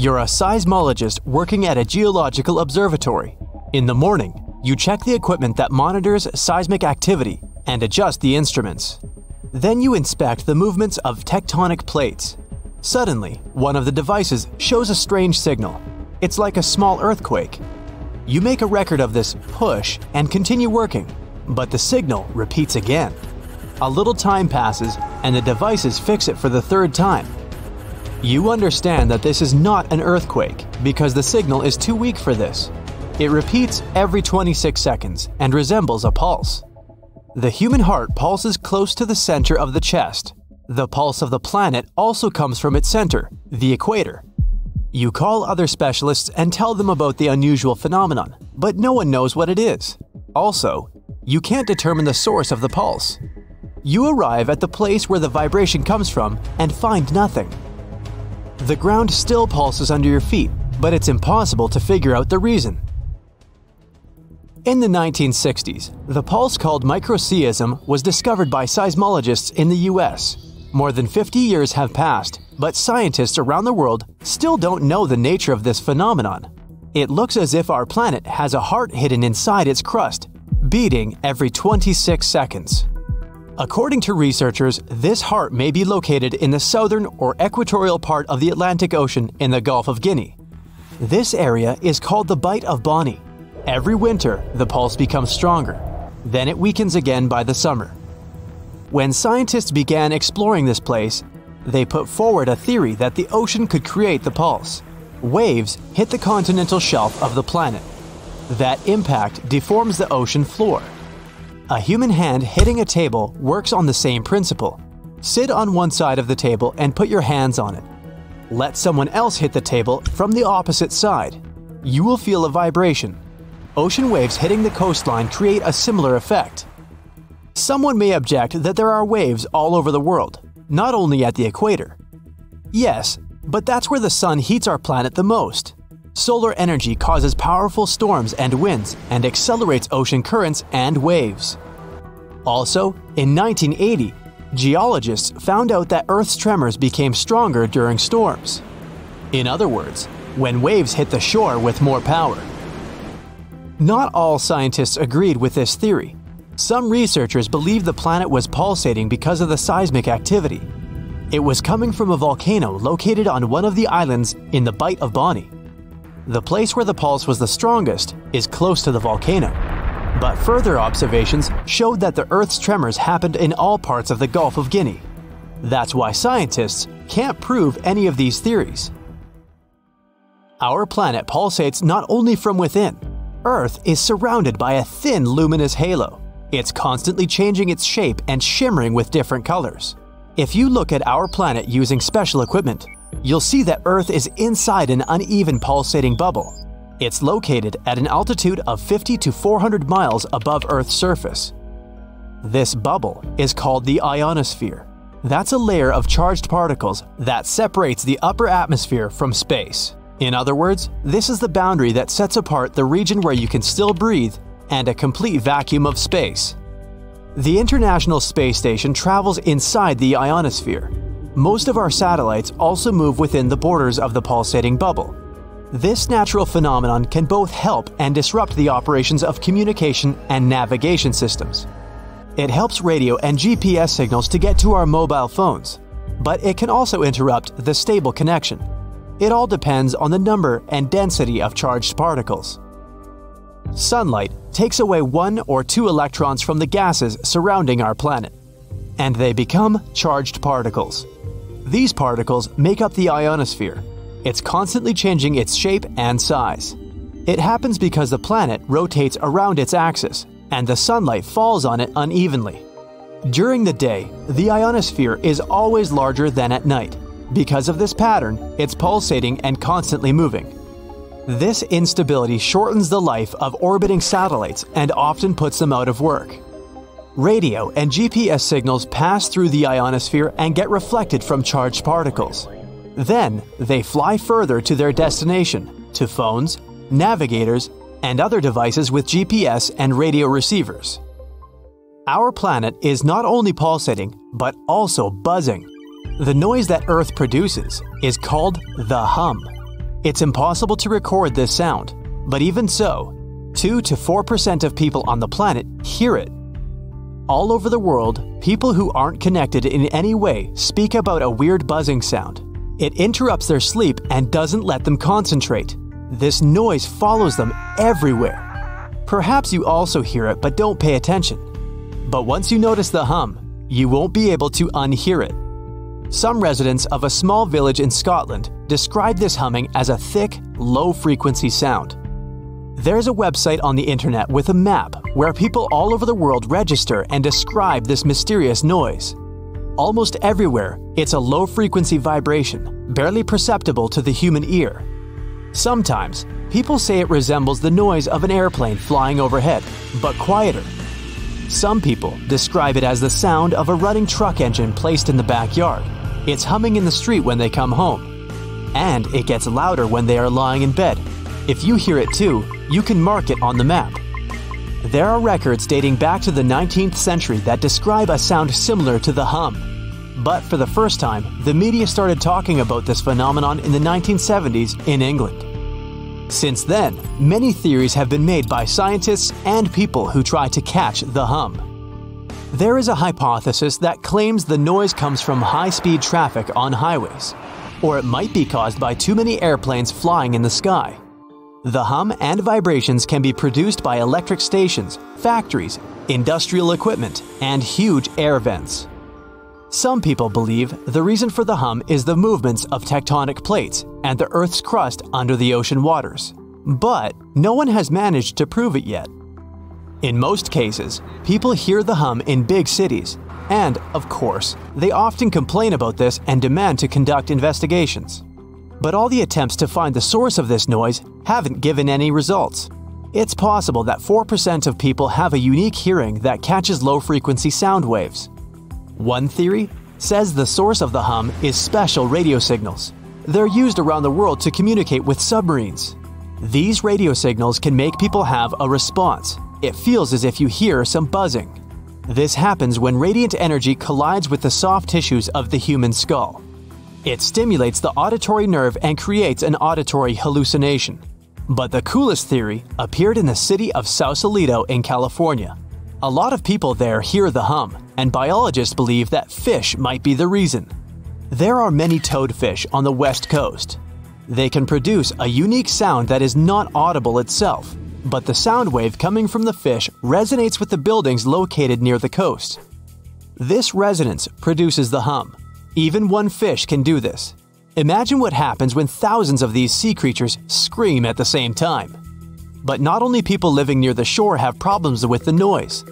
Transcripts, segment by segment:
You're a seismologist working at a geological observatory. In the morning, you check the equipment that monitors seismic activity and adjust the instruments. Then you inspect the movements of tectonic plates. Suddenly, one of the devices shows a strange signal. It's like a small earthquake. You make a record of this push and continue working, but the signal repeats again. A little time passes and the devices fix it for the third time. You understand that this is not an earthquake because the signal is too weak for this. It repeats every 26 seconds and resembles a pulse. The human heart pulses close to the center of the chest. The pulse of the planet also comes from its center, the equator. You call other specialists and tell them about the unusual phenomenon, but no one knows what it is. Also, you can't determine the source of the pulse. You arrive at the place where the vibration comes from and find nothing. The ground still pulses under your feet, but it's impossible to figure out the reason. In the 1960s, the pulse called microseism was discovered by seismologists in the US. More than 50 years have passed, but scientists around the world still don't know the nature of this phenomenon. It looks as if our planet has a heart hidden inside its crust, beating every 26 seconds. According to researchers, this heart may be located in the southern or equatorial part of the Atlantic Ocean in the Gulf of Guinea. This area is called the Bight of Bonny. Every winter, the pulse becomes stronger. Then it weakens again by the summer. When scientists began exploring this place, they put forward a theory that the ocean could create the pulse. Waves hit the continental shelf of the planet. That impact deforms the ocean floor. A human hand hitting a table works on the same principle. Sit on one side of the table and put your hands on it. Let someone else hit the table from the opposite side. You will feel a vibration. Ocean waves hitting the coastline create a similar effect. Someone may object that there are waves all over the world, not only at the equator. Yes, but that's where the sun heats our planet the most. Solar energy causes powerful storms and winds and accelerates ocean currents and waves. Also, in 1980, geologists found out that Earth's tremors became stronger during storms. In other words, when waves hit the shore with more power. Not all scientists agreed with this theory. Some researchers believed the planet was pulsating because of the seismic activity. It was coming from a volcano located on one of the islands in the Bight of Bonny. The place where the pulse was the strongest is close to the volcano. But further observations showed that the Earth's tremors happened in all parts of the Gulf of Guinea. That's why scientists can't prove any of these theories. Our planet pulsates not only from within, Earth is surrounded by a thin luminous halo. It's constantly changing its shape and shimmering with different colors. If you look at our planet using special equipment, you'll see that Earth is inside an uneven pulsating bubble. It's located at an altitude of 50 to 400 miles above Earth's surface. This bubble is called the ionosphere. That's a layer of charged particles that separates the upper atmosphere from space. In other words, this is the boundary that sets apart the region where you can still breathe and a complete vacuum of space. The International Space Station travels inside the ionosphere, most of our satellites also move within the borders of the pulsating bubble. This natural phenomenon can both help and disrupt the operations of communication and navigation systems. It helps radio and GPS signals to get to our mobile phones, but it can also interrupt the stable connection. It all depends on the number and density of charged particles. Sunlight takes away one or two electrons from the gases surrounding our planet, and they become charged particles. These particles make up the ionosphere. It's constantly changing its shape and size. It happens because the planet rotates around its axis, and the sunlight falls on it unevenly. During the day, the ionosphere is always larger than at night. Because of this pattern, it's pulsating and constantly moving. This instability shortens the life of orbiting satellites and often puts them out of work. Radio and GPS signals pass through the ionosphere and get reflected from charged particles. Then, they fly further to their destination, to phones, navigators, and other devices with GPS and radio receivers. Our planet is not only pulsating, but also buzzing. The noise that Earth produces is called the hum. It's impossible to record this sound, but even so, 2 to 4% of people on the planet hear it. All over the world, people who aren't connected in any way speak about a weird buzzing sound. It interrupts their sleep and doesn't let them concentrate. This noise follows them everywhere. Perhaps you also hear it but don't pay attention. But once you notice the hum, you won't be able to unhear it. Some residents of a small village in Scotland describe this humming as a thick, low frequency sound. There's a website on the internet with a map where people all over the world register and describe this mysterious noise. Almost everywhere, it's a low frequency vibration, barely perceptible to the human ear. Sometimes, people say it resembles the noise of an airplane flying overhead, but quieter. Some people describe it as the sound of a running truck engine placed in the backyard. It's humming in the street when they come home. And it gets louder when they are lying in bed. If you hear it too, you can mark it on the map. There are records dating back to the 19th century that describe a sound similar to the hum. But for the first time, the media started talking about this phenomenon in the 1970s in England. Since then, many theories have been made by scientists and people who try to catch the hum. There is a hypothesis that claims the noise comes from high speed traffic on highways, or it might be caused by too many airplanes flying in the sky. The hum and vibrations can be produced by electric stations, factories, industrial equipment, and huge air vents. Some people believe the reason for the hum is the movements of tectonic plates and the Earth's crust under the ocean waters. But no one has managed to prove it yet. In most cases, people hear the hum in big cities, and, of course, they often complain about this and demand to conduct investigations. But all the attempts to find the source of this noise haven't given any results. It's possible that 4% of people have a unique hearing that catches low frequency sound waves. One theory says the source of the hum is special radio signals. They're used around the world to communicate with submarines. These radio signals can make people have a response. It feels as if you hear some buzzing. This happens when radiant energy collides with the soft tissues of the human skull. It stimulates the auditory nerve and creates an auditory hallucination. But the coolest theory appeared in the city of Sausalito in California. A lot of people there hear the hum, and biologists believe that fish might be the reason. There are many toadfish on the west coast. They can produce a unique sound that is not audible itself, but the sound wave coming from the fish resonates with the buildings located near the coast. This resonance produces the hum, even one fish can do this. Imagine what happens when thousands of these sea creatures scream at the same time. But not only people living near the shore have problems with the noise.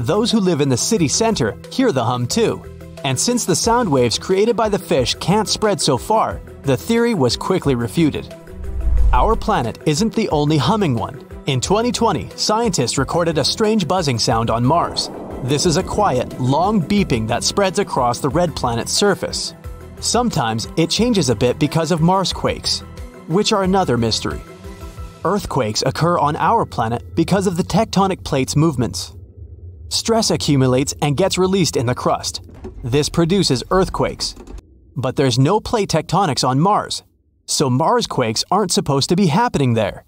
Those who live in the city center hear the hum too. And since the sound waves created by the fish can't spread so far, the theory was quickly refuted. Our planet isn't the only humming one. In 2020, scientists recorded a strange buzzing sound on Mars. This is a quiet, long beeping that spreads across the red planet's surface. Sometimes it changes a bit because of Mars quakes, which are another mystery. Earthquakes occur on our planet because of the tectonic plates' movements. Stress accumulates and gets released in the crust. This produces earthquakes. But there's no plate tectonics on Mars, so Marsquakes aren't supposed to be happening there.